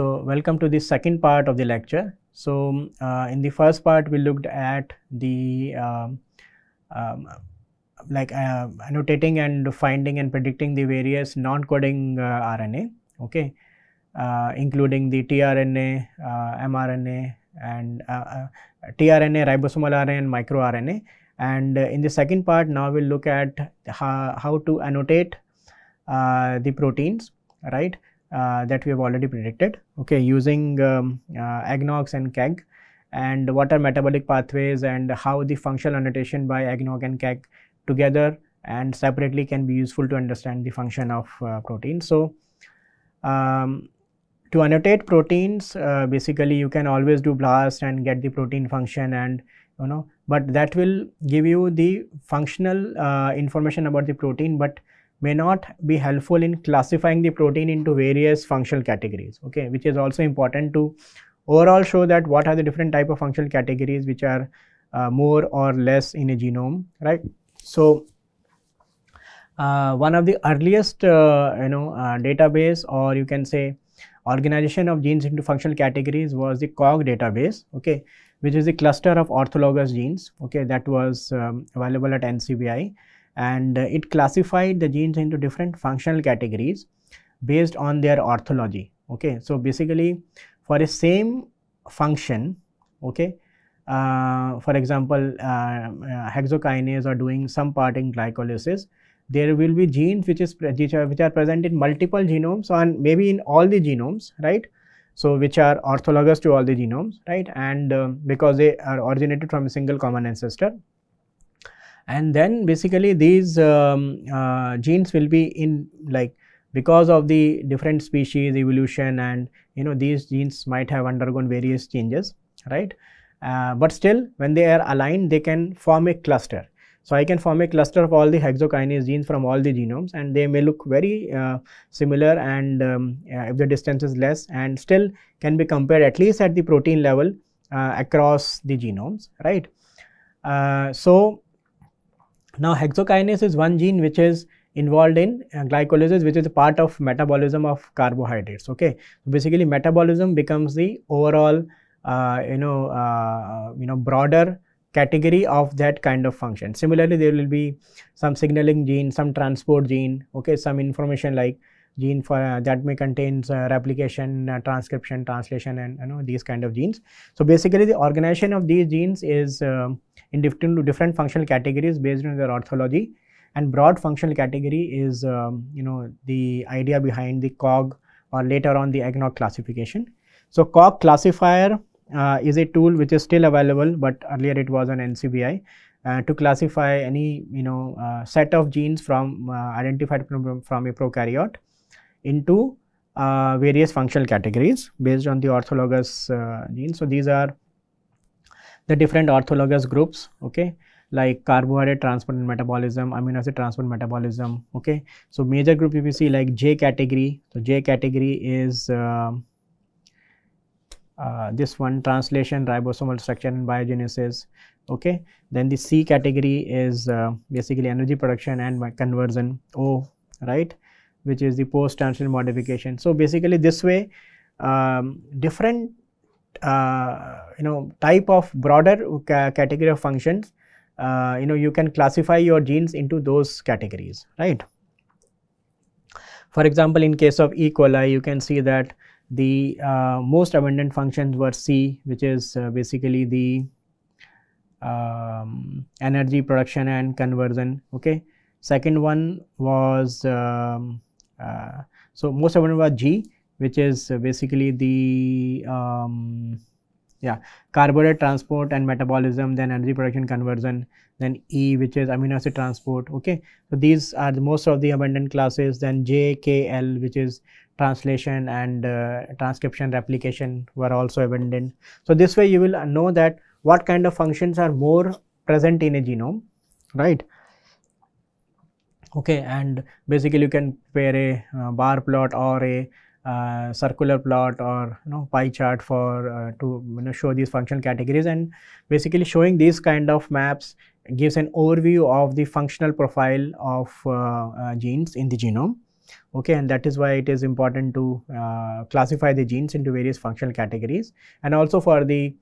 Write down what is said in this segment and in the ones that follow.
So, welcome to the second part of the lecture. So, uh, in the first part we looked at the um, um, like uh, annotating and finding and predicting the various non-coding uh, RNA, okay, uh, including the tRNA, uh, mRNA and uh, tRNA, ribosomal RNA and microRNA. And in the second part now we'll look at how, how to annotate the proteins, right, that we have already predicted, okay, using um, eggnogs and KEGG and what are metabolic pathways and how the functional annotation by eggnog and KEGG together and separately can be useful to understand the function of uh, proteins. So, um, to annotate proteins uh, basically you can always do blast and get the protein function and you know but that will give you the functional uh, information about the protein but may not be helpful in classifying the protein into various functional categories okay which is also important to overall show that what are the different type of functional categories which are uh, more or less in a genome right? So, uh, one of the earliest uh, you know uh, database or you can say organization of genes into functional categories was the COG database okay which is a cluster of orthologous genes okay that was um, available at NCBI and uh, it classified the genes into different functional categories based on their orthology okay so basically for a same function okay uh, for example, uh, uh, hexokinase are doing some part in glycolysis, there will be genes which is which are, which are present in multiple genomes and maybe in all the genomes, right? So, which are orthologous to all the genomes, right? And uh, because they are originated from a single common ancestor. And then basically these um, uh, genes will be in like because of the different species evolution and you know these genes might have undergone various changes, right? Uh, but still when they are aligned they can form a cluster. So, I can form a cluster of all the hexokinase genes from all the genomes and they may look very uh, similar and um, uh, if the distance is less and still can be compared at least at the protein level uh, across the genomes, right. Uh, so, now hexokinase is one gene which is involved in uh, glycolysis which is a part of metabolism of carbohydrates okay basically metabolism becomes the overall uh, you know uh, you know broader category of that kind of function. Similarly, there will be some signaling gene, some transport gene, okay, some information like gene for uh, that may contains uh, replication, uh, transcription, translation, and you know these kind of genes. So basically, the organization of these genes is um, in different different functional categories based on their orthology, and broad functional category is um, you know the idea behind the COG or later on the eggnog classification. So COG classifier uh, is a tool which is still available, but earlier it was on NCBI uh, to classify any you know uh, set of genes from uh, identified from, from a prokaryote into uh, various functional categories based on the orthologous uh, genes. So, these are the different orthologous groups okay like carbohydrate transport and metabolism, amino acid transport and metabolism. Okay, so major group if you see like J category. So J category is uh, uh, this one translation ribosomal structure and biogenesis okay then the c category is uh, basically energy production and conversion o right which is the post translation modification. So basically this way um, different uh, you know type of broader ca category of functions uh, you know you can classify your genes into those categories right? For example in case of e. coli you can see that the uh, most abundant functions were C which is uh, basically the um, energy production and conversion okay. Second one was um, so most abundant was G which is basically the um, yeah carbohydrate transport and metabolism then energy production conversion then E which is amino acid transport okay. So these are the most of the abundant classes then J, K, L which is translation and uh, transcription replication were also abundant. So, this way you will know that what kind of functions are more present in a genome, right. Okay, and basically you can prepare a uh, bar plot or a uh, circular plot or you know pie chart for uh, to you know show these functional categories. And basically showing these kind of maps gives an overview of the functional profile of uh, uh, genes in the genome. Okay and that is why it is important to uh, classify the genes into various functional categories. And also for the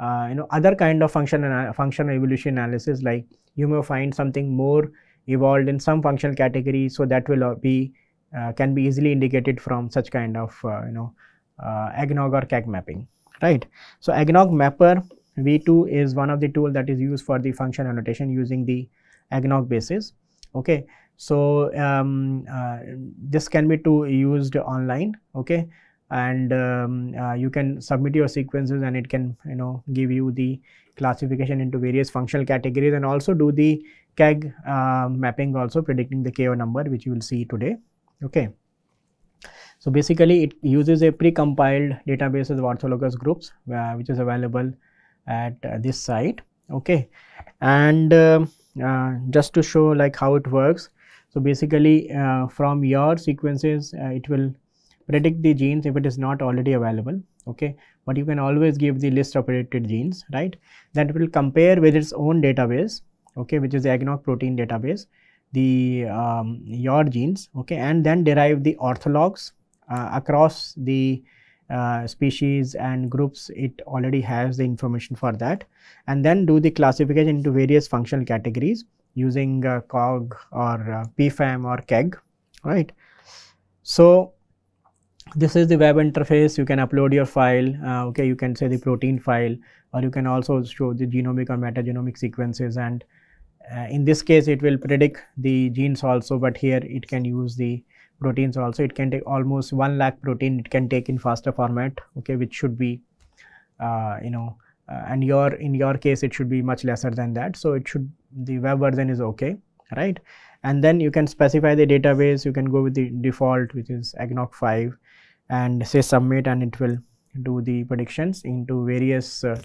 uh, you know other kind of function and functional evolution analysis like you may find something more evolved in some functional category so that will uh, be uh, can be easily indicated from such kind of uh, you know uh, eggnog or KEGG mapping right? So eggnog mapper v2 is one of the tool that is used for the function annotation using the eggnog basis okay? So um, uh, this can be to used online okay? And um, uh, you can submit your sequences and it can you know give you the classification into various functional categories and also do the KEGG uh, mapping also predicting the KO number which you will see today. Okay. So basically it uses a pre-compiled database of orthologous groups uh, which is available at uh, this site. Okay. And um, uh, just to show like how it works. So basically uh, from your sequences uh, it will predict the genes if it is not already available. Okay. But you can always give the list of predicted genes right? That will compare with its own database okay which is the eggnog protein database the um, your genes okay and then derive the orthologs uh, across the uh, species and groups. It already has the information for that. And then do the classification into various functional categories using uh, COG or uh, PFAM or KEGG right. So, this is the web interface. You can upload your file uh, okay you can say the protein file or you can also show the genomic or metagenomic sequences and uh, in this case it will predict the genes also but here it can use the proteins also. It can take almost 1 lakh protein it can take in FASTA format okay which should be uh, you know uh, and your in your case it should be much lesser than that. So it should the web version is okay right? And then you can specify the database. You can go with the default which is eggNOG 5 and say submit and it will do the predictions into various uh,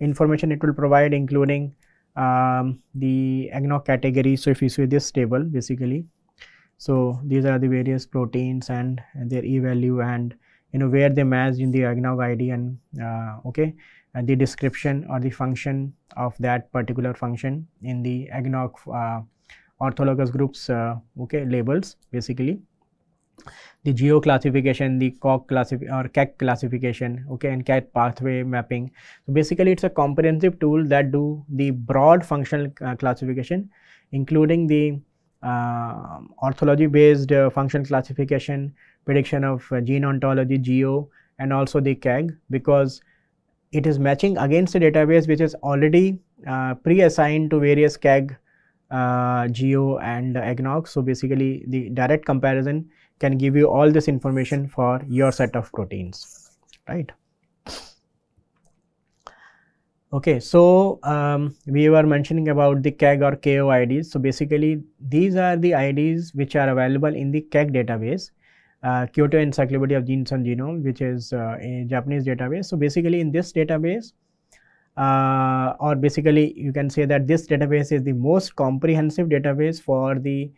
information it will provide including um, the eggnog category. So if you see this table basically so these are the various proteins and their e value and you know where they match in the eggnog id and uh, okay and the description or the function of that particular function in the eggnog uh, orthologous groups uh, okay labels basically the GO classification the classif or KEGG classification okay and KEGG pathway mapping so basically it's a comprehensive tool that do the broad functional uh, classification including the uh, orthology based uh, function classification, prediction of uh, gene ontology, GO and also the KEGG because it is matching against a database which is already pre-assigned to various KEGG, GO and eggnog. So, basically the direct comparison can give you all this information for your set of proteins, right. Okay, so um, we were mentioning about the KEGG or KO IDs. So basically, these are the IDs which are available in the KEGG database, uh, Kyoto Encyclopedia of Genes and Genome, which is uh, a Japanese database. So basically, in this database, uh, or basically you can say that this database is the most comprehensive database for the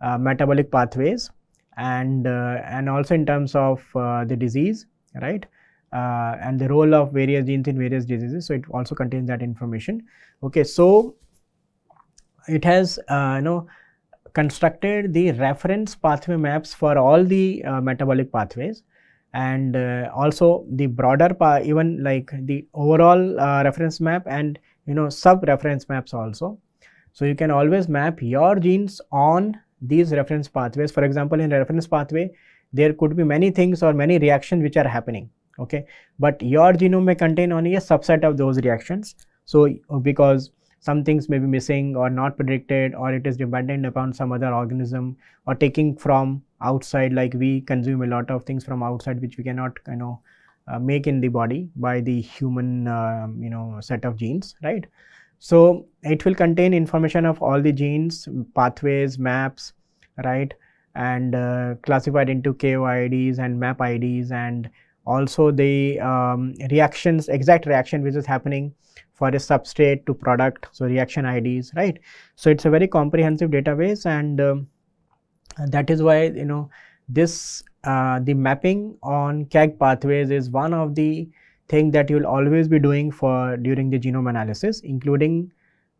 uh, metabolic pathways and uh, and also in terms of uh, the disease, right? uh, and the role of various genes in various diseases. So, it also contains that information. Okay, so it has you know constructed the reference pathway maps for all the metabolic pathways and uh, also the broader even like the overall uh, reference map and you know sub reference maps also. So, you can always map your genes on these reference pathways. For example, in reference pathway, there could be many things or many reactions which are happening okay? But your genome may contain only a subset of those reactions. So because some things may be missing or not predicted or it is dependent upon some other organism or taking from outside like we consume a lot of things from outside which we cannot you know uh, make in the body by the human uh, you know set of genes right so it will contain information of all the genes pathways maps right and uh, classified into KOIDs and map IDs and also the um, reactions exact reaction which is happening for a substrate to product so reaction IDs right. So, it is a very comprehensive database and um, that is why you know this uh, the mapping on KEGG pathways is one of the thing that you will always be doing for during the genome analysis including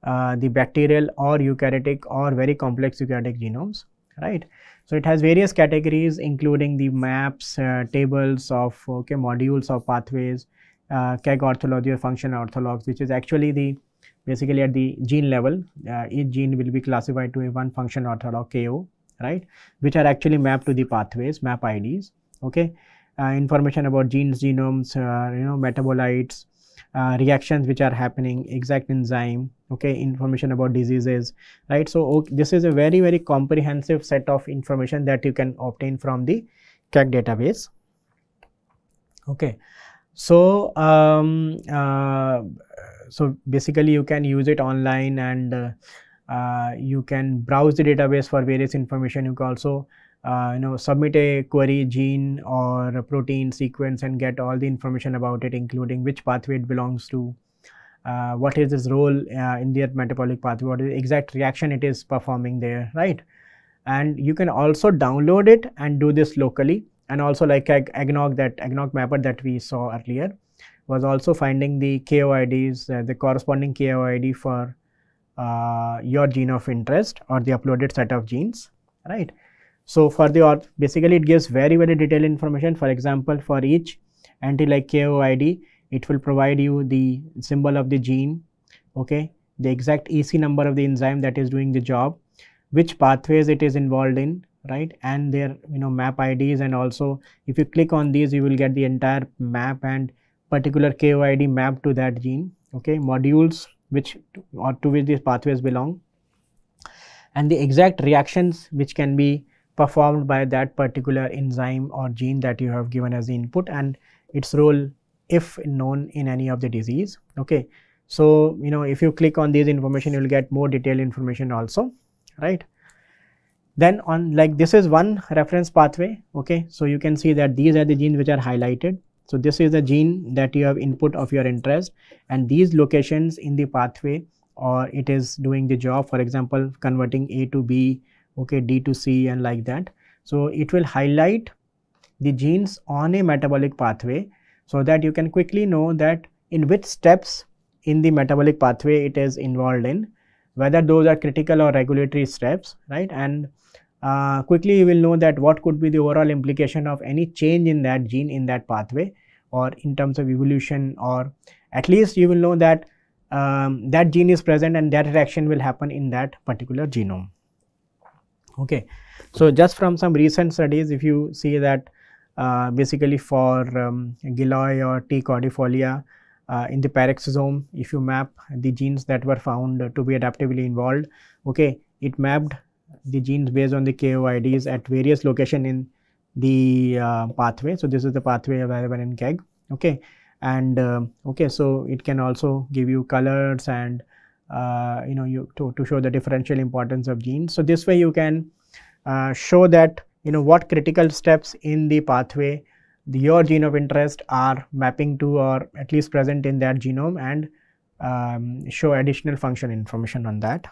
uh, the bacterial or eukaryotic or very complex eukaryotic genomes right? So it has various categories including the maps uh, tables of okay modules of pathways uh, KEGG orthology or function orthologs which is actually the basically at the gene level. Uh, each gene will be classified to a one function ortholog KO right? Which are actually mapped to the pathways map IDs okay information about genes genomes uh, you know metabolites uh, reactions which are happening exact enzyme okay information about diseases right? So okay, this is a very very comprehensive set of information that you can obtain from the KEGG database. Okay. So um, uh, so basically you can use it online and uh, uh, you can browse the database for various information. You can also uh, you know submit a query gene or protein sequence and get all the information about it including which pathway it belongs to uh, what is its role uh, in their metabolic pathway what is the exact reaction it is performing there right and you can also download it and do this locally and also like eggnog that eggnog mapper that we saw earlier was also finding the KOIDs, uh, the corresponding KOID for uh, your gene of interest or the uploaded set of genes, right. So, for the or basically it gives very very detailed information. For example, for each anti like KOID it will provide you the symbol of the gene, okay, the exact EC number of the enzyme that is doing the job, which pathways it is involved in, right? And their you know map IDs and also if you click on these you will get the entire map and particular KOID mapped to that gene okay? Modules which or to which these pathways belong. And the exact reactions which can be performed by that particular enzyme or gene that you have given as the input and its role if known in any of the disease okay? So you know if you click on this information you will get more detailed information also right? Then on like this is one reference pathway okay? So you can see that these are the genes which are highlighted. So this is the gene that you have input of your interest and these locations in the pathway or it is doing the job for example converting a to b okay d to c and like that. So it will highlight the genes on a metabolic pathway so that you can quickly know that in which steps in the metabolic pathway it is involved in whether those are critical or regulatory steps right? And uh, quickly you will know that what could be the overall implication of any change in that gene in that pathway or in terms of evolution or at least you will know that um, that gene is present and that reaction will happen in that particular genome okay so just from some recent studies if you see that uh, basically for um, Giloy or T. cordifolia uh, in the peroxisome if you map the genes that were found to be adaptively involved okay it mapped the genes based on the KOIDs at various location in the uh, pathway. So this is the pathway available in KEGG. Okay, and uh, okay, so it can also give you colors and you know you to, to show the differential importance of genes. So this way you can uh, show that you know what critical steps in the pathway the, your gene of interest are mapping to or at least present in that genome and um, show additional function information on that.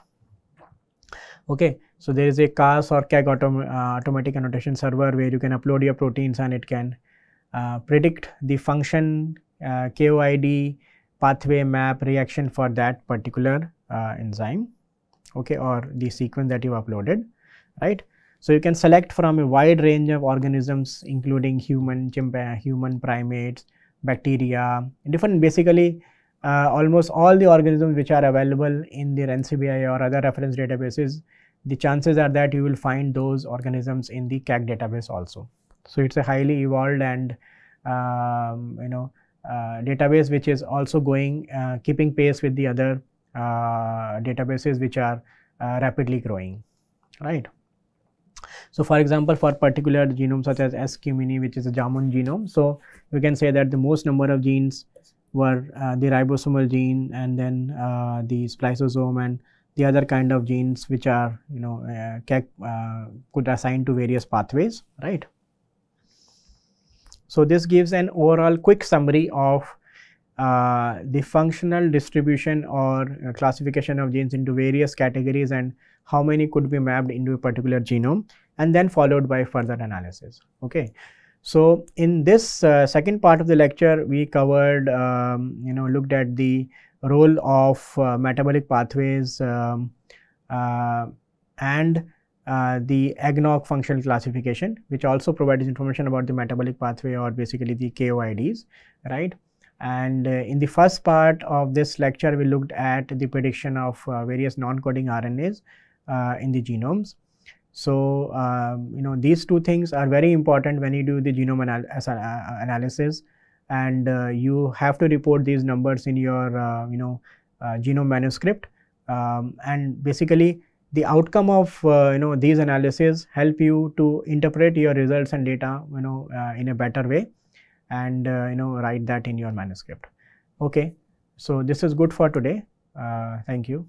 Okay, so there is a KAAS or KEGG autom uh, automatic annotation server where you can upload your proteins and it can uh, predict the function uh, KOID pathway map reaction for that particular uh, enzyme okay or the sequence that you uploaded right so you can select from a wide range of organisms including human human primates bacteria different basically uh, almost all the organisms which are available in the NCBI or other reference databases the chances are that you will find those organisms in the KEGG database also. So it's a highly evolved and um, you know database which is also going uh, keeping pace with the other uh, databases which are uh, rapidly growing, right? So for example, for particular genome such as S. cumini, which is a Jamun genome, so we can say that the most number of genes were uh, the ribosomal gene and then uh, the spliceosome and the other kind of genes which are you know uh, uh, could assign to various pathways right. So, this gives an overall quick summary of uh, the functional distribution or uh, classification of genes into various categories and how many could be mapped into a particular genome and then followed by further analysis. Okay. So, in this uh, second part of the lecture we covered um, you know looked at the role of uh, metabolic pathways um, uh, and uh, the eggNOG functional classification, which also provides information about the metabolic pathway or basically the KOIDs, right? And uh, in the first part of this lecture, we looked at the prediction of uh, various non-coding RNAs uh, in the genomes. So, um, you know, these two things are very important when you do the genome anal uh, analysis and you have to report these numbers in your, you know, genome manuscript. Um, and basically, the outcome of uh, you know these analyses help you to interpret your results and data you know uh, in a better way and uh, you know write that in your manuscript. Okay. So this is good for today. Uh, thank you